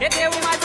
Ete uma